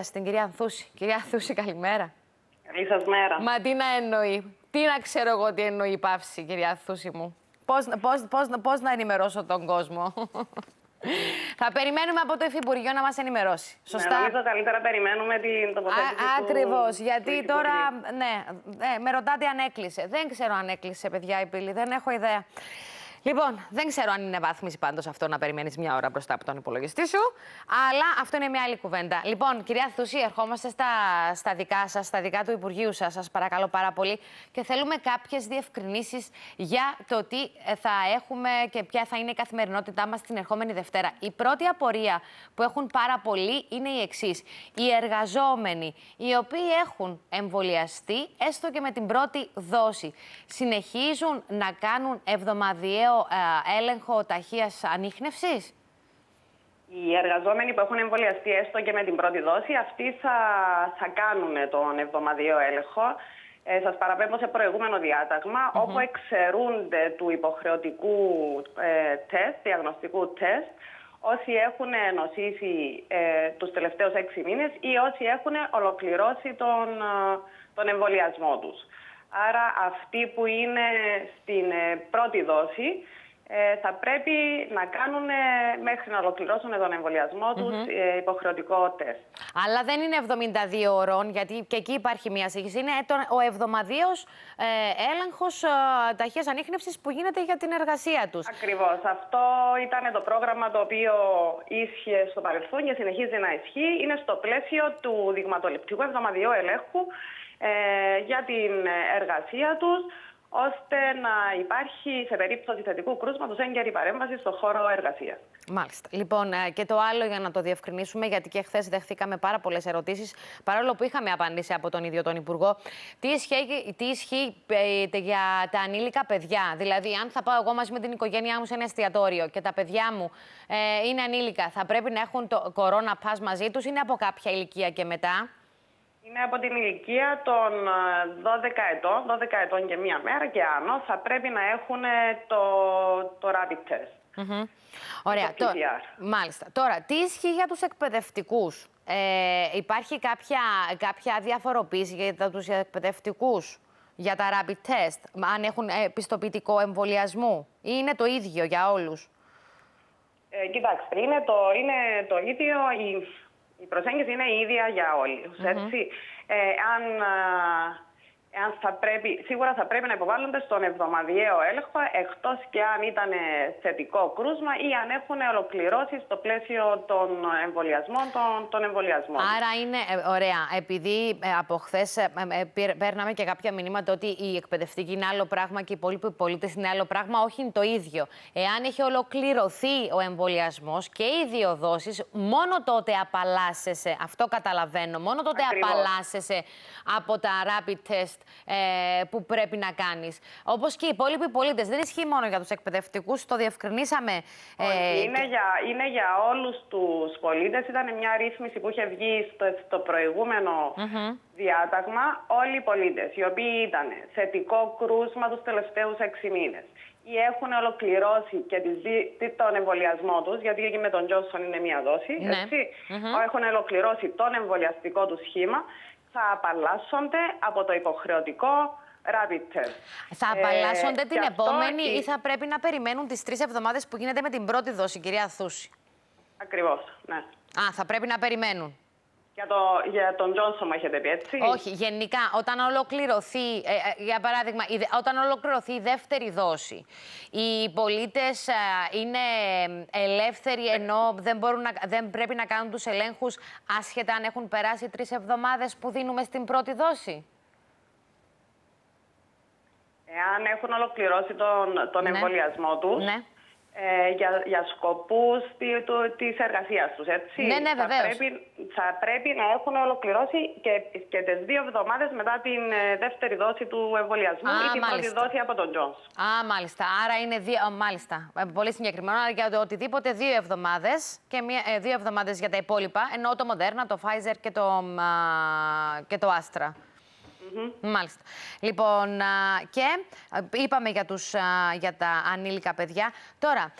Στην κυρία Ανθούση. Κυρία Ανθούση, καλημέρα. Καλή σας μέρα. Μα τι να εννοεί. Τι να ξέρω εγώ τι εννοεί η παύση, κυρία Ανθούση μου. Πώς, πώς, πώς, πώς να ενημερώσω τον κόσμο. Θα περιμένουμε από το Υφυπουργείο να μας ενημερώσει. Σωστά; Ναι, νομίζω καλύτερα περιμένουμε την τοποθέτηση του Ακριβώς, γιατί του τώρα, Υφυπουργείου. ναι, ναι, με ρωτάτε αν έκλεισε. Δεν ξέρω αν έκλεισε, παιδιά, η πύλη. Δεν έχω ιδέα. Λοιπόν, δεν ξέρω αν είναι βάθμιση πάντως αυτό να περιμένεις μια ώρα μπροστά από τον υπολογιστή σου. Αλλά αυτό είναι μια άλλη κουβέντα. Λοιπόν, κυρία Θούση, ερχόμαστε στα, στα δικά σας, στα δικά του Υπουργείου σας. Σας παρακαλώ πάρα πολύ. Και θέλουμε κάποιες διευκρινήσεις για το τι ε, θα έχουμε και ποια θα είναι η καθημερινότητά μας την ερχόμενη Δευτέρα. Η πρώτη απορία που έχουν πάρα πολλοί είναι η εξής. Οι εργαζόμενοι οι οποίοι έχουν εμβολιαστεί, έστω και με την πρώτη δόση, συνεχίζουν να κάνουν εβδομαδιαίο ε, έλεγχο ταχείας ανείχνευσης; Οι εργαζόμενοι που έχουν εμβολιαστεί έστω και με την πρώτη δόση, αυτοί θα, θα κάνουν τον εβδομαδιαίο έλεγχο. Ε, σας παραπέμπω σε προηγούμενο διάταγμα, όπου εξαιρούνται του υποχρεωτικού ε, τεστ, διαγνωστικού τεστ, όσοι έχουν νοσήσει ε, τους τελευταίους έξι μήνες ή όσοι έχουν ολοκληρώσει τον, ε, τον εμβολιασμό τους. Άρα αυτοί που είναι στην ε, πρώτη δόση ε, θα πρέπει να κάνουν ε, μέχρι να ολοκληρώσουν τον εμβολιασμό τους ε, υποχρεωτικό τεστ. Αλλά δεν είναι 72 ώρων, γιατί και εκεί υπάρχει μια σύγχυση. Είναι το- ο εβδομαδίος ε, έλεγχος ε, ταχείας ανείχνευσης που γίνεται για την εργασία τους. Ακριβώς. Αυτό ήταν το πρόγραμμα το οποίο ίσχυε στο παρελθόν και συνεχίζει να ισχύει. Είναι στο πλαίσιο του δειγματοληπτικού εβδομαδιαίου ελέγχου ε, για την εργασία τους, ώστε να υπάρχει σε περίπτωση θετικού κρούσματος έγκαιρη παρέμβαση στο χώρο εργασίας. Μάλιστα. Λοιπόν, ε, και το άλλο για να το διευκρινίσουμε, γιατί και χθες δεχθήκαμε πάρα πολλές ερωτήσεις, παρόλο που είχαμε απαντήσει από τον ίδιο τον Υπουργό. Τι ισχύει, τι ισχύει ε, για τα ανήλικα παιδιά; Δηλαδή, αν θα πάω εγώ μαζί με την οικογένειά μου σε ένα εστιατόριο και τα παιδιά μου ε, είναι ανήλικα, θα πρέπει να έχουν το κορώνα pass μαζί τους, είναι από κάποια ηλικία και μετά; Είναι από την ηλικία των ε, 12 ετών, 12 ετών και μία μέρα και άνω, θα πρέπει να έχουν ε, το, το rapid test. Μμμ. Ωραία. Το Το- PCR. Μάλιστα. Τώρα, τι ισχύει για τους εκπαιδευτικούς; Ε, υπάρχει κάποια, κάποια διαφοροποίηση για τους εκπαιδευτικούς για τα rapid test, αν έχουν ε, πιστοποιητικό εμβολιασμού ή είναι το ίδιο για όλους; Ε, κοιτάξτε, είναι το, είναι το ίδιο, η, η προσέγγιση είναι η ίδια για όλους, έτσι. Ε, αν, α, εάν θα πρέπει, σίγουρα θα πρέπει να υποβάλλονται στον εβδομαδιαίο έλεγχο, εκτός και αν ήταν θετικό κρούσμα ή αν έχουν ολοκληρώσει στο πλαίσιο των εμβολιασμών, των, των εμβολιασμών. Άρα είναι ε, ωραία. Επειδή ε, από χθες παίρναμε και κάποια μηνύματα ότι οι εκπαιδευτικοί είναι άλλο πράγμα και οι υπόλοιποι πολίτες είναι άλλο πράγμα, όχι είναι το ίδιο. Εάν έχει ολοκληρωθεί ο εμβολιασμός και οι δύο δόσεις, μόνο τότε απαλλάσσεσαι. Αυτό καταλαβαίνω. Μόνο τότε Ακριβώς. απαλλάσσεσαι από τα rapid test ε, που πρέπει να κάνεις. Όπως και οι υπόλοιποι πολίτες. Δεν ισχύει μόνο για τους εκπαιδευτικούς, το διευκρινίσαμε. ε, Όχι, είναι, για, είναι για όλους τους πολίτες. Ήταν μια ρύθμιση που είχε βγει στο, στο προηγούμενο διάταγμα. Όλοι οι πολίτες, οι οποίοι ήταν θετικό κρούσμα τους τελευταίους έξι μήνες ή έχουν ολοκληρώσει και τις δι- τι- τον εμβολιασμό τους, γιατί και με τον Τζόνσον είναι μία δόση, Ναι. έτσι, έχουν ολοκληρώσει τον εμβολιαστικό τους σχήμα, θα απαλλάσσονται από το υποχρεωτικό rapid test. Θα Ε, απαλλάσσονται και την αυτό επόμενη η- ή θα πρέπει να περιμένουν τις τρεις εβδομάδες που γίνεται με την πρώτη δόση, κυρία Θούση. Ακριβώς, ναι. Α, θα πρέπει να περιμένουν. Για, το, για τον Τζόνσον μου έχετε πει, έτσι; Όχι, γενικά, όταν ολοκληρωθεί, ε, ε, για παράδειγμα, η δε- όταν ολοκληρωθεί η δεύτερη δόση, οι πολίτες ε, είναι ελεύθεροι ενώ δεν, μπορούν να, δεν πρέπει να κάνουν τους ελέγχους άσχετα αν έχουν περάσει τρεις εβδομάδες που δίνουμε στην πρώτη δόση; Εάν έχουν ολοκληρώσει τον, τον Ναι. εμβολιασμό τους, Ναι. Ε, για, για σκοπούς τη, του, της εργασίας τους, έτσι. Ναι, ναι, θα, βεβαίως. πρέπει, θα πρέπει να έχουν ολοκληρώσει και, και τις δύο εβδομάδες μετά την ε, δεύτερη δόση του εμβολιασμού Α, ή την μάλιστα. πρώτη δόση από τον Τζόνς. Α, μάλιστα. Άρα είναι δύο. α, μάλιστα. Ε, Πολύ συγκεκριμένο. Άρα για το οτιδήποτε δύο εβδομάδες και μία, ε, δύο εβδομάδες για τα υπόλοιπα. Ενώ το Moderna, το Pfizer και το, μ, α, και το Astra. Μάλιστα. Λοιπόν, α, και α, είπαμε για, τους, α, για τα ανήλικα παιδιά. Τώρα,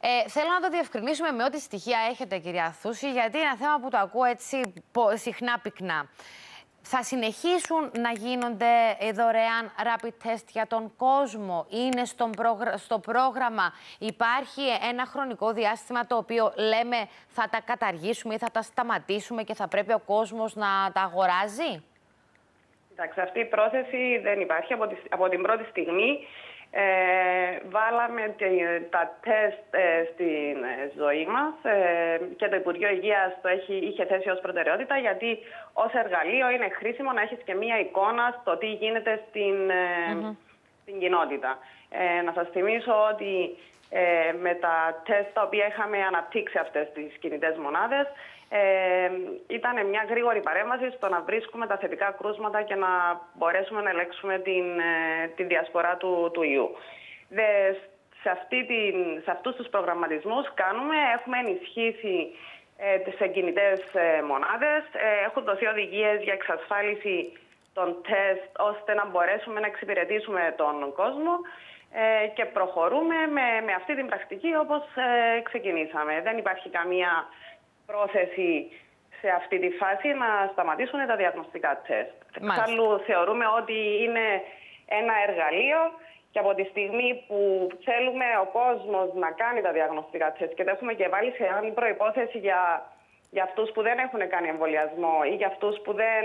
Ε, θέλω να το διευκρινίσουμε με ό,τι στοιχεία έχετε, κυρία Θούση, γιατί είναι ένα θέμα που το ακούω έτσι συχνά πυκνά. Θα συνεχίσουν να γίνονται δωρεάν rapid test για τον κόσμο; Είναι στον στο πρόγραμμα; Υπάρχει ένα χρονικό διάστημα το οποίο λέμε θα τα καταργήσουμε ή θα τα σταματήσουμε και θα πρέπει ο κόσμος να τα αγοράζει; Εντάξει, αυτή η πρόθεση δεν υπάρχει από, από την πρώτη στιγμή. Ε, βάλαμε τα τεστ ε, στην ε, ζωή μας και το Υπουργείο Υγείας το έχει, είχε θέσει ως προτεραιότητα γιατί ως εργαλείο είναι χρήσιμο να έχεις και μία εικόνα στο τι γίνεται στην, στην κοινότητα. να σας θυμίσω ότι με τα τεστ τα οποία είχαμε αναπτύξει αυτές τις κινητές μονάδες ε, ήταν μια γρήγορη παρέμβαση στο να βρίσκουμε τα θετικά κρούσματα και να μπορέσουμε να ελέγξουμε την, ε, τη διασπορά του, του ιού. Δε, σε, αυτή την, σε αυτούς τους προγραμματισμούς κάνουμε, έχουμε ενισχύσει ε, τις εγκινητές ε, μονάδες, ε, έχουν δοθεί οδηγίες για εξασφάλιση των τεστ ώστε να μπορέσουμε να εξυπηρετήσουμε τον κόσμο ε, και προχωρούμε με, με αυτή την πρακτική όπως ξεκινήσαμε. Δεν υπάρχει καμία πρόθεση σε αυτή τη φάση να σταματήσουν τα διαγνωστικά τεστ. Εξάλλου θεωρούμε ότι είναι ένα εργαλείο και από τη στιγμή που θέλουμε ο κόσμος να κάνει τα διαγνωστικά τεστ και το έχουμε και βάλει σε άλλη προϋπόθεση για, για αυτούς που δεν έχουν κάνει εμβολιασμό ή για αυτούς που δεν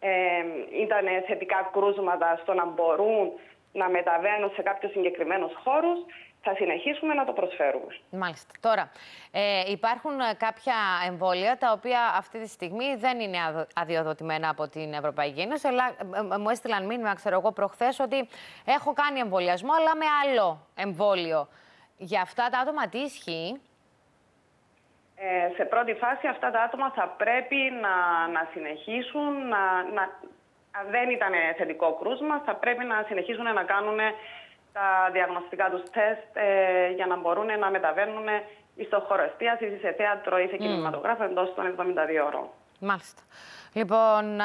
ε, ήταν θετικά κρούσματα στο να μπορούν να μεταβαίνουν σε κάποιους συγκεκριμένους χώρους, θα συνεχίσουμε να το προσφέρουμε. Μάλιστα. Τώρα, ε, υπάρχουν ε, κάποια εμβόλια τα οποία αυτή τη στιγμή δεν είναι αδειοδοτημένα από την Ευρωπαϊκή Ένωση. Αλλά ε, ε, μου έστειλαν μήνυμα, ξέρω εγώ, προχθές ότι έχω κάνει εμβολιασμό, αλλά με άλλο εμβόλιο. Για αυτά τα άτομα τι ισχύει; Ε, σε πρώτη φάση αυτά τα άτομα θα πρέπει να, να συνεχίσουν να, να, αν δεν ήταν θετικό κρούσμα, θα πρέπει να συνεχίσουν να κάνουν τα διαγνωστικά τους τεστ ε, για να μπορούν να μεταβαίνουν στο χώρο εστίαση, σε θέατρο ή σε κινηματογράφο mm. εντός των 72 ώρων. Μάλιστα. Λοιπόν,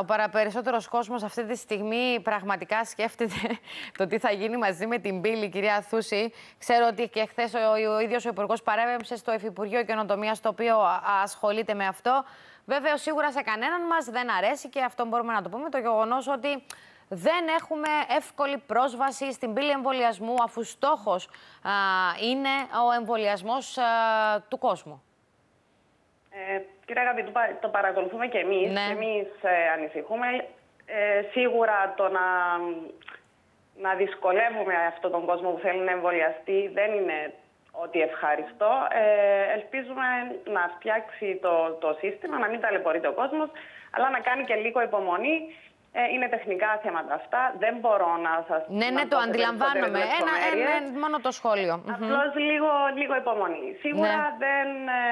ο παραπερισσότερο κόσμος αυτή τη στιγμή πραγματικά σκέφτεται το τι θα γίνει μαζί με την πύλη, κυρία Θούση. Ξέρω ότι και χθες ο, ο ίδιος ο Υπουργός παρέμβασε στο Υφυπουργείο Καινοτομίας, το οποίο ασχολείται με αυτό. Βέβαια, σίγουρα σε κανέναν μας δεν αρέσει και αυτό μπορούμε να το πούμε το γεγονός ότι δεν έχουμε εύκολη πρόσβαση στην πύλη εμβολιασμού, αφού στόχος είναι ο εμβολιασμός του κόσμου. Ε, κύριε Αγαπητού, το παρακολουθούμε και εμείς. Ναι. Και εμείς ε, ανησυχούμε. Ε, σίγουρα το να, να δυσκολεύουμε αυτόν τον κόσμο που θέλει να εμβολιαστεί δεν είναι ότι ευχαριστώ. Ε, ελπίζουμε να φτιάξει το, το σύστημα, να μην ταλαιπωρείται ο κόσμος, αλλά να κάνει και λίγο υπομονή ε, είναι τεχνικά θέματα αυτά. Δεν μπορώ να σας. Ναι, ναι, το αντιλαμβάνομαι. Ένα, ένα, μόνο το σχόλιο. Απλώς λίγο, λίγο υπομονή. Σίγουρα ναι. δεν, ε,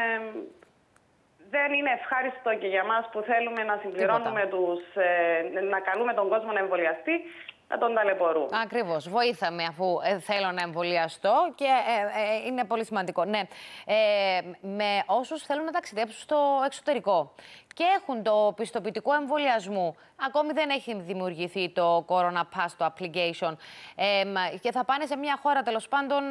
δεν είναι ευχάριστο και για μας που θέλουμε να συμπληρώνουμε τους, ε, να καλούμε τον κόσμο να εμβολιαστεί, να τον ταλαιπωρούν. Ακριβώς. Βοήθαμε αφού ε, θέλω να εμβολιαστώ και ε, ε, είναι πολύ σημαντικό. Ναι. με όσους θέλουν να ταξιδέψουν στο εξωτερικό και έχουν το πιστοποιητικό εμβολιασμού. Ακόμη δεν έχει δημιουργηθεί το Corona Pass, το application. και θα πάνε σε μια χώρα, τέλος πάντων,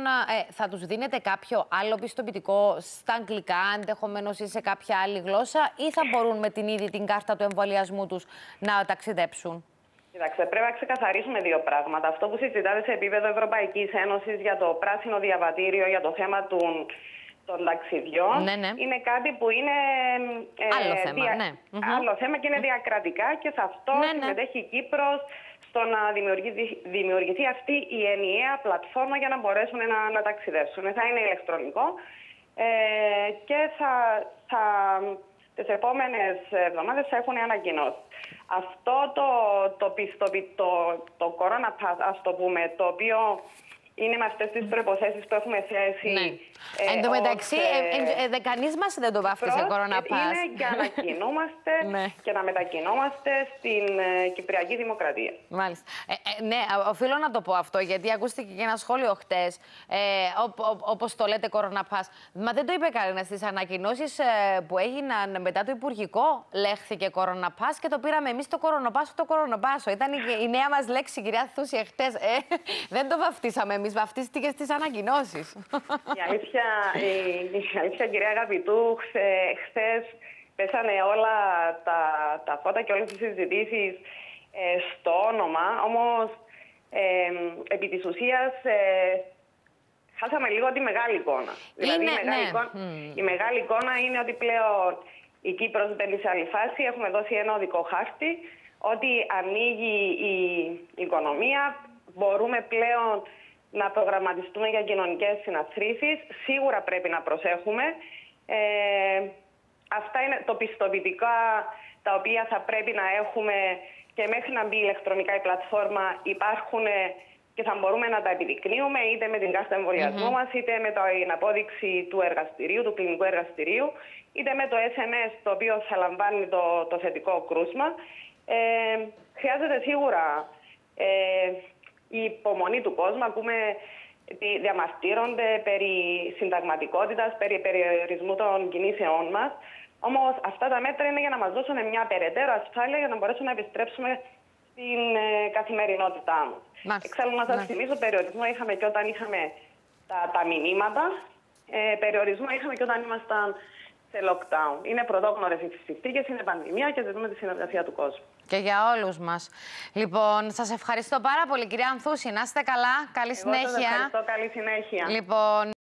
θα τους δίνετε κάποιο άλλο πιστοποιητικό στα αγγλικά, ενδεχομένως ή σε κάποια άλλη γλώσσα, ή θα μπορούν με την ίδια την κάρτα του εμβολιασμού τους να ταξιδέψουν; Κοιτάξτε, πρέπει να ξεκαθαρίσουμε δύο πράγματα. Αυτό που συζητάτε σε επίπεδο Ευρωπαϊκής Ένωσης για το πράσινο διαβατήριο, για το θέμα του, των ταξιδιών, ναι, ναι. είναι κάτι που είναι. Ε, άλλο θέμα, δια... ναι. Άλλο θέμα και είναι διακρατικά και σε αυτό ναι, ναι. συμμετέχει η Κύπρος στο να δημιουργηθεί, δημιουργηθεί αυτή η ενιαία πλατφόρμα για να μπορέσουν να, να ταξιδεύσουν. Θα είναι ηλεκτρονικό ε, και θα, θα, τις επόμενες εβδομάδες θα έχουν ανακοινώσει. Αυτό το, το, το, το, το Corona Pass, ας το πούμε, το οποίο είναι με αυτές τις προποθέσει που έχουμε θέσει. Ναι. Ε, Εν τω μεταξύ, ε, ε, ε, κανείς μας δεν το βάφτισε Corona Pass. Είναι και ανακοινούμαστε ναι. και να μετακινούμαστε στην ε, Κυπριακή Δημοκρατία. Μάλιστα. Ε, ε, ναι, οφείλω να το πω αυτό, γιατί ακούστηκε και ένα σχόλιο χτες, ε, όπως το λέτε Corona Pass. Μα δεν το είπε κανένας στις ανακοινώσεις ε, που έγιναν μετά το Υπουργικό. Λέχθηκε Corona Pass και το πήραμε εμείς το Corona Pass, το Corona Pass. Ήταν η, η νέα μας λέξη, κυρία Θούση, εχθές. δεν το βαφτίσαμε εμείς εμείς βαφτίστηκες στι ανακοινώσεις. Η αλήθεια, η, η αλήθεια, κυρία Αγαπητού, χθε πέσανε όλα τα, τα φώτα και όλες τις συζητήσεις ε, στο όνομα. Όμως, ε, επί της ουσίας, ε, χάσαμε λίγο τη μεγάλη εικόνα. δηλαδή, η μεγάλη, ναι. εικόνα, η μεγάλη εικόνα είναι ότι πλέον η Κύπρος μπαίνει σε άλλη φάση. Έχουμε δώσει ένα οδικό χάρτη ότι ανοίγει η οικονομία. Μπορούμε πλέον να προγραμματιστούμε για κοινωνικές συναθρήσεις. Σίγουρα πρέπει να προσέχουμε. Ε, αυτά είναι το πιστοποιητικά τα οποία θα πρέπει να έχουμε και μέχρι να μπει ηλεκτρονικά η πλατφόρμα υπάρχουν και θα μπορούμε να τα επιδεικνύουμε είτε με την κάρτα εμβολιασμού mm -hmm. μας, είτε με την απόδειξη του εργαστηρίου, του κλινικού εργαστηρίου, είτε με το SMS το οποίο θα λαμβάνει το, το θετικό κρούσμα. Ε, χρειάζεται σίγουρα ε, η υπομονή του κόσμου. Ακούμε διαμαρτύρονται περί συνταγματικότητας, περί περιορισμού των κινήσεών μας. Όμως αυτά τα μέτρα είναι για να μας δώσουν μια περαιτέρω ασφάλεια για να μπορέσουμε να επιστρέψουμε στην ε, καθημερινότητά μου. Εξάλλου, να σας θυμίσω, περιορισμό είχαμε και όταν είχαμε τα, τα μηνύματα. Ε, περιορισμό είχαμε και όταν ήμασταν σε lockdown. Είναι πρωτόγνωρες οι συνθήκες, είναι πανδημία και ζητούμε τη συνεργασία του κόσμου. Και για όλους μας. Λοιπόν, σας ευχαριστώ πάρα πολύ, κυρία Ανθούση. Να είστε καλά. Καλή Εγώ συνέχεια. Σας ευχαριστώ. Καλή συνέχεια. Λοιπόν.